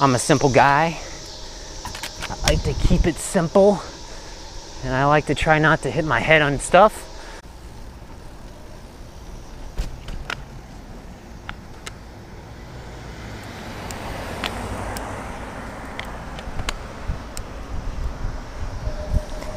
I'm a simple guy. I like to keep it simple, and I like to try not to hit my head on stuff.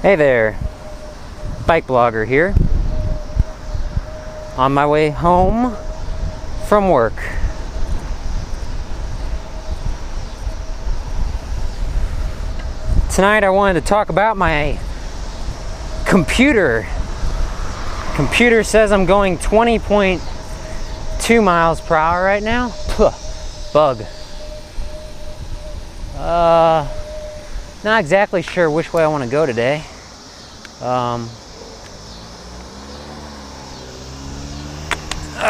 Hey there, bike blogger here. On my way home from work. Tonight I wanted to talk about my computer. Computer says I'm going 20.2 miles per hour right now. Puh, bug. Uh, not exactly sure which way I want to go today. Um,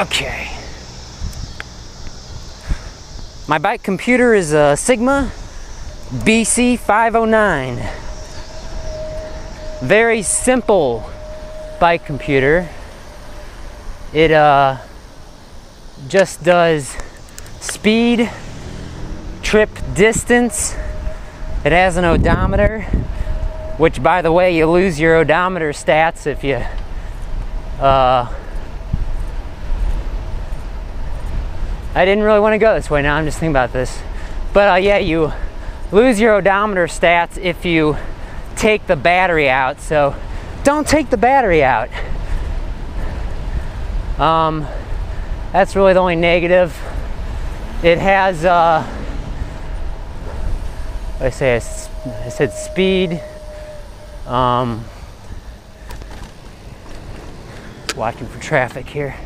okay. My bike computer is a Sigma BC509. Very simple bike computer. It uh, just does speed, trip distance. It has an odometer, which by the way, you lose your odometer stats if you uh, I didn't really want to go this way now, I'm just thinking about this. But uh, yeah, you lose your odometer stats if you take the battery out. So don't take the battery out. Um, that's really the only negative. It has, uh, I say, I said speed. Um, watching for traffic here.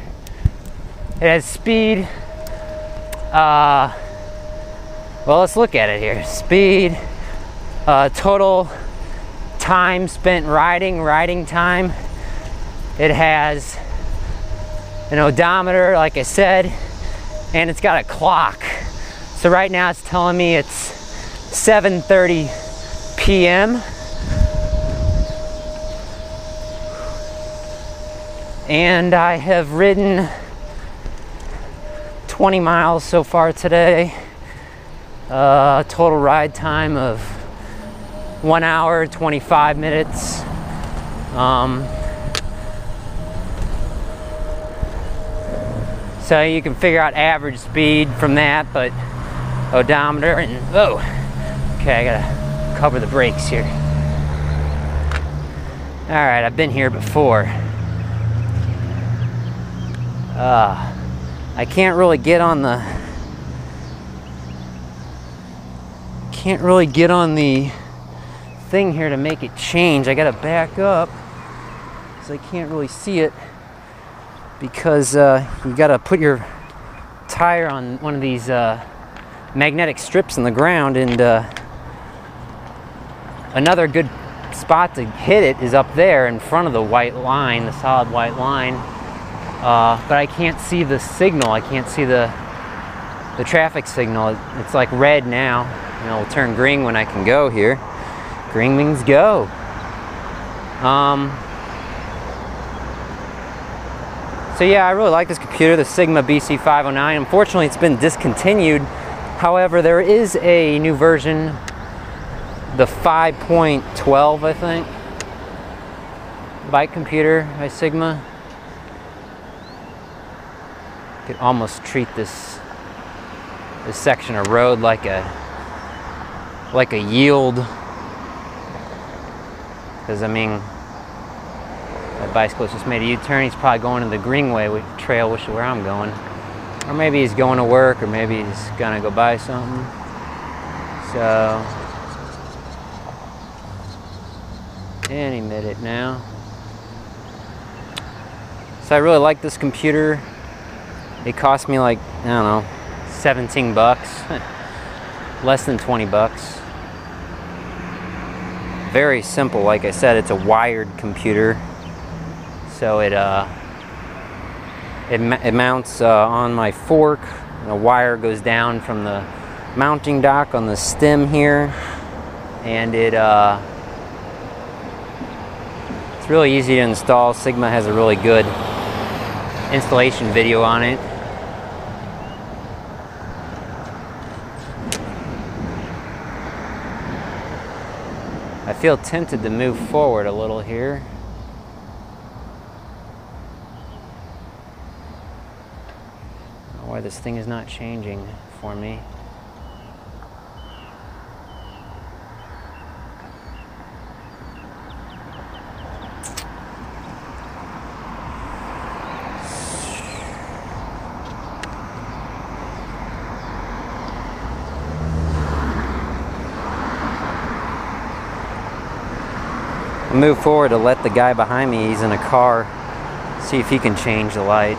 It has speed. Uh, well, let's look at it here. Speed, uh, total time spent riding, riding time. It has an odometer, like I said, and it's got a clock. So right now it's telling me it's 7.30 p.m. And I have ridden 20 miles so far today. Uh, total ride time of one hour, 25 minutes. Um, so you can figure out average speed from that, but odometer and, oh, okay, I gotta cover the brakes here. All right, I've been here before. Uh, I can't really get on the can't really get on the thing here to make it change. I gotta back up so I can't really see it because uh, you gotta put your tire on one of these uh, magnetic strips in the ground and uh, another good spot to hit it is up there in front of the white line, the solid white line. Uh, but I can't see the signal. I can't see the the traffic signal. It's like red now. And it'll turn green when I can go here. Green means go. Um, so yeah, I really like this computer, the Sigma BC509. Unfortunately, it's been discontinued. However, there is a new version, the 5.12, I think. Bike computer by Sigma. Could almost treat this this section of road like a like a yield. Because I mean that bicyclist just made a U-turn. He's probably going to the Greenway trail which is where I'm going. Or maybe he's going to work or maybe he's gonna go buy something. So any minute now. So I really like this computer. It cost me like I don't know 17 bucks. Less than 20 bucks very simple. Like I said, it's a wired computer. So it, uh, it, it mounts uh, on my fork. The wire goes down from the mounting dock on the stem here. And it, uh, it's really easy to install. Sigma has a really good installation video on it. Feel tempted to move forward a little here. Why this thing is not changing for me. Move forward to let the guy behind me, he's in a car, see if he can change the light.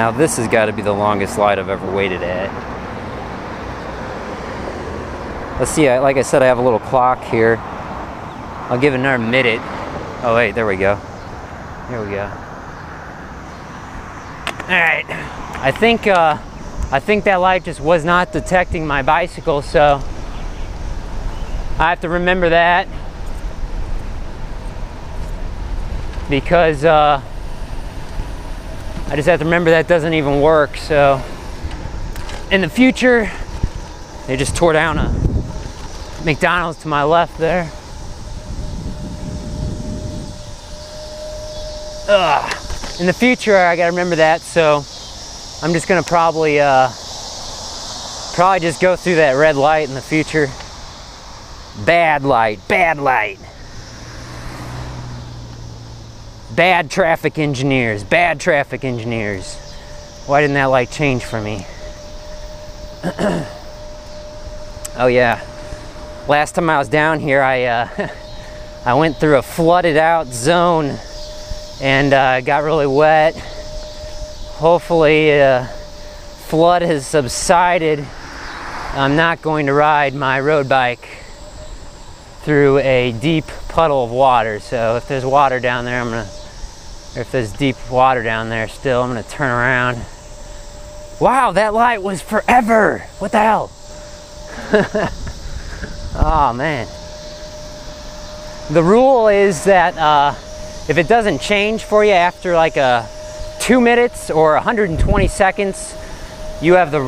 Now this has got to be the longest light I've ever waited at. Let's see, like I said, I have a little clock here. I'll give it another minute. Oh wait, there we go. Here we go. All right, I think uh, I think that light just was not detecting my bicycle, so I have to remember that because uh, I just have to remember that doesn't even work. So in the future, they just tore down a McDonald's to my left there. Ugh. In the future, I gotta remember that. So I'm just gonna probably, uh, probably just go through that red light in the future. Bad light, bad light. Bad traffic engineers, bad traffic engineers. Why didn't that light change for me? oh yeah, last time I was down here, I uh, I went through a flooded out zone and uh, got really wet. Hopefully, uh, flood has subsided. I'm not going to ride my road bike through a deep puddle of water. So if there's water down there, I'm gonna if there's deep water down there still, I'm gonna turn around. Wow, that light was forever. What the hell? oh man. The rule is that uh, if it doesn't change for you after like a two minutes or 120 seconds, you have the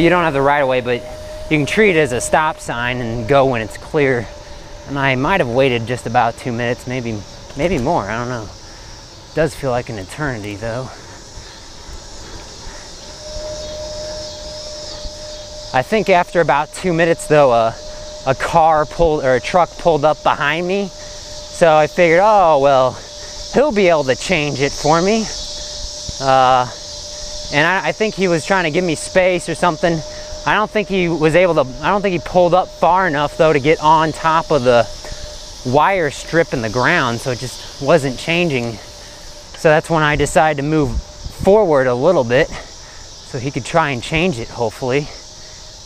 you don't have the right of way, but you can treat it as a stop sign and go when it's clear. And I might have waited just about two minutes, maybe maybe more. I don't know. Does feel like an eternity though. I think after about two minutes though, a, a car pulled or a truck pulled up behind me. So I figured, oh, well, he'll be able to change it for me. Uh, and I, I think he was trying to give me space or something. I don't think he was able to, I don't think he pulled up far enough though to get on top of the wire strip in the ground. So it just wasn't changing so that's when I decided to move forward a little bit so he could try and change it, hopefully.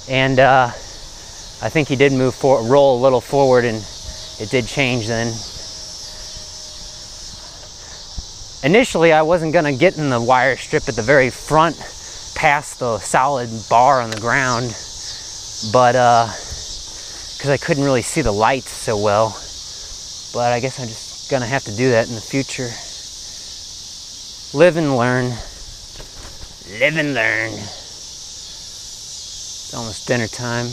And uh, I think he did move for roll a little forward, and it did change then. Initially, I wasn't gonna get in the wire strip at the very front, past the solid bar on the ground, but because uh, I couldn't really see the lights so well. But I guess I'm just gonna have to do that in the future. Live and learn. Live and learn. It's almost dinner time.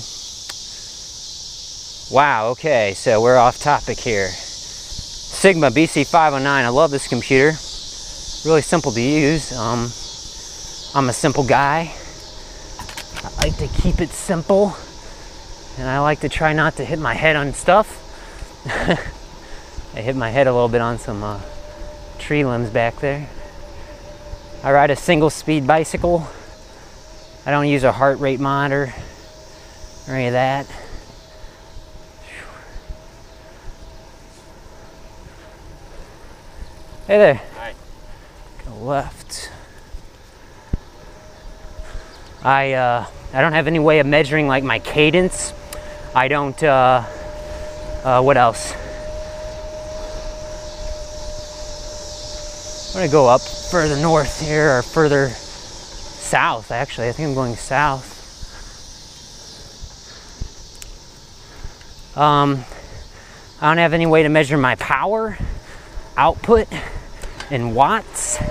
Wow, okay, so we're off topic here. Sigma BC509, I love this computer. Really simple to use. Um, I'm a simple guy. I like to keep it simple. And I like to try not to hit my head on stuff. I hit my head a little bit on some uh, tree limbs back there. I ride a single speed bicycle. I don't use a heart rate monitor or any of that. Hey there. Hi. Go left. I uh, I don't have any way of measuring like my cadence. I don't. Uh, uh, what else? I'm gonna go up further north here or further south actually. I think I'm going south. Um, I don't have any way to measure my power output in watts.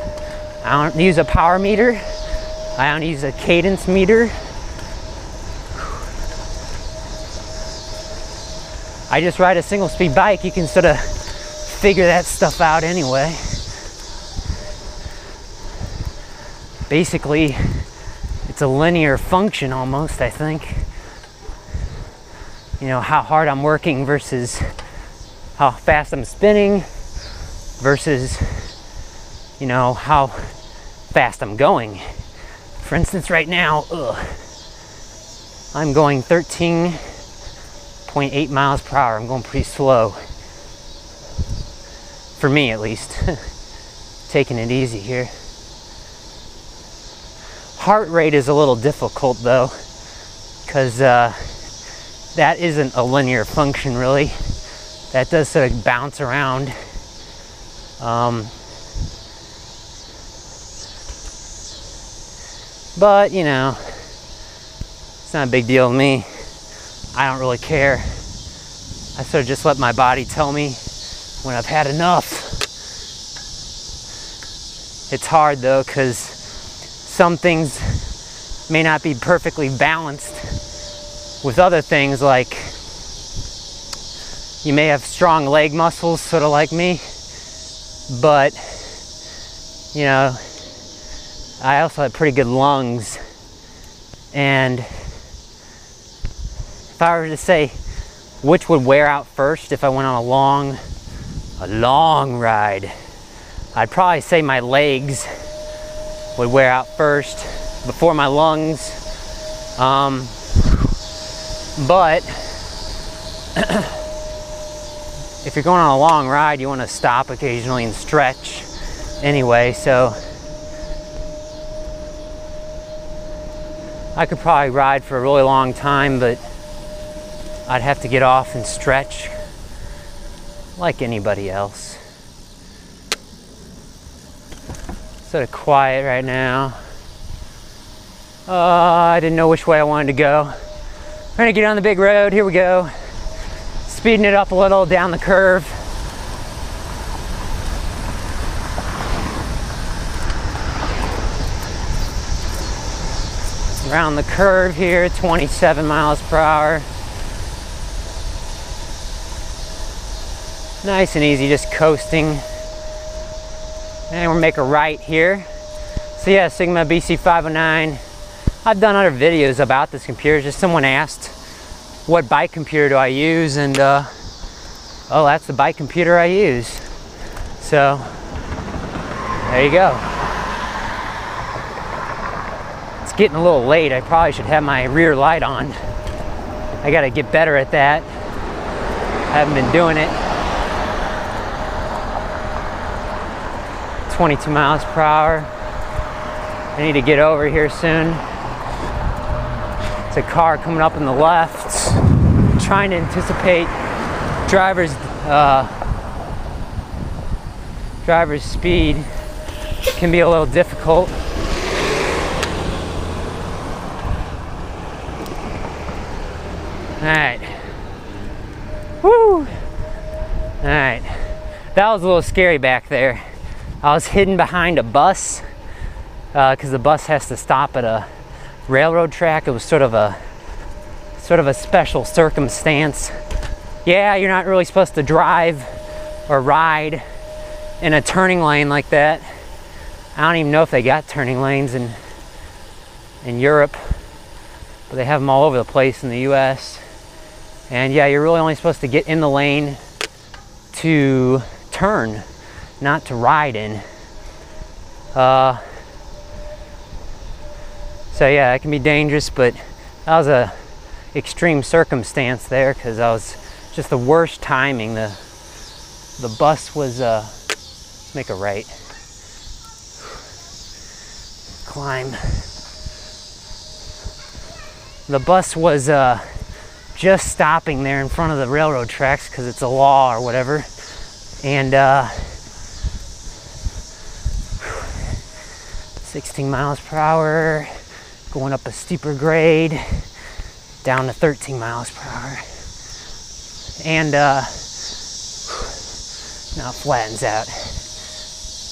I don't use a power meter. I don't use a cadence meter. I just ride a single speed bike. You can sort of figure that stuff out anyway. Basically, it's a linear function almost, I think. You know, how hard I'm working versus how fast I'm spinning versus, you know, how fast I'm going. For instance, right now, ugh, I'm going 13.8 miles per hour. I'm going pretty slow. For me, at least. Taking it easy here. Heart rate is a little difficult though, because uh, that isn't a linear function really. That does sort of bounce around. Um, But, you know, it's not a big deal to me. I don't really care. I sort of just let my body tell me when I've had enough. It's hard though, because some things may not be perfectly balanced with other things, like you may have strong leg muscles, sort of like me, but you know, I also have pretty good lungs. And if I were to say which would wear out first if I went on a long, a long ride, I'd probably say my legs would wear out first before my lungs. Um, but if you're going on a long ride, you want to stop occasionally and stretch anyway. So I could probably ride for a really long time, but I'd have to get off and stretch like anybody else. Sort of quiet right now. Uh, I didn't know which way I wanted to go. We're gonna get on the big road. Here we go. Speeding it up a little down the curve. around the curve here, 27 miles per hour. Nice and easy, just coasting. And we'll make a right here. So yeah, Sigma BC509. I've done other videos about this computer. Just someone asked, what bike computer do I use? And uh, oh, that's the bike computer I use. So there you go It's getting a little late. I probably should have my rear light on. I gotta get better at that. I haven't been doing it. 22 miles per hour. I need to get over here soon. It's a car coming up on the left. I'm trying to anticipate driver's uh, driver's speed can be a little difficult. All right. Woo! All right. That was a little scary back there. I was hidden behind a bus because uh, the bus has to stop at a railroad track. It was sort of a sort of a special circumstance. Yeah, you're not really supposed to drive or ride in a turning lane like that. I don't even know if they got turning lanes in in Europe, but they have them all over the place in the U.S. And yeah, you're really only supposed to get in the lane to turn, not to ride in. Uh, so yeah, it can be dangerous, but that was a extreme circumstance there because I was just the worst timing. The the bus was uh, make a right. Climb. The bus was uh, just stopping there in front of the railroad tracks because it's a law or whatever. And uh, 16 miles per hour, going up a steeper grade, down to 13 miles per hour. And uh, now it flattens out.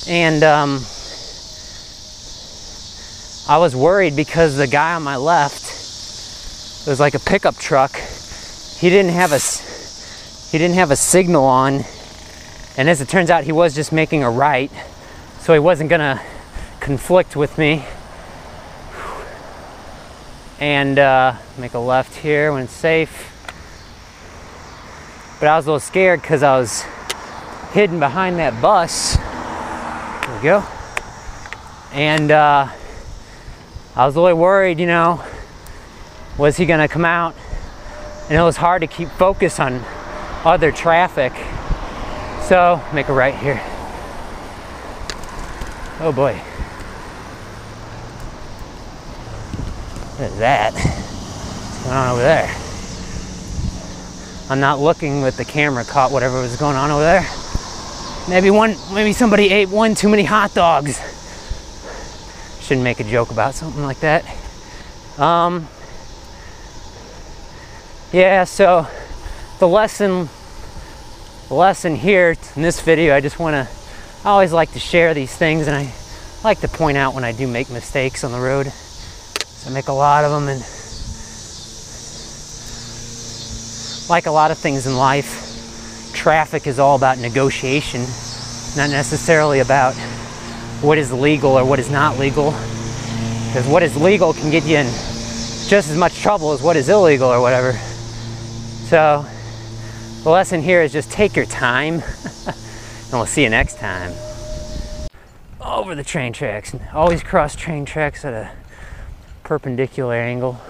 And um, I was worried because the guy on my left, it was like a pickup truck. He didn't have a he didn't have a signal on, and as it turns out, he was just making a right, so he wasn't gonna conflict with me. And uh, make a left here when it's safe. But I was a little scared because I was hidden behind that bus. There we go. And uh, I was really worried, you know, was he gonna come out? And it was hard to keep focus on other traffic. So, make a right here. Oh boy. What is that? What's going on over there? I'm not looking with the camera caught whatever was going on over there. Maybe one maybe somebody ate one too many hot dogs. Shouldn't make a joke about something like that. Um yeah, so the lesson the lesson here in this video, I just want to I always like to share these things and I like to point out when I do make mistakes on the road. I make a lot of them and like a lot of things in life, traffic is all about negotiation, not necessarily about what is legal or what is not legal. Because what is legal can get you in just as much trouble as what is illegal or whatever. So the lesson here is just take your time and we'll see you next time. Over the train tracks. and Always cross train tracks at a perpendicular angle.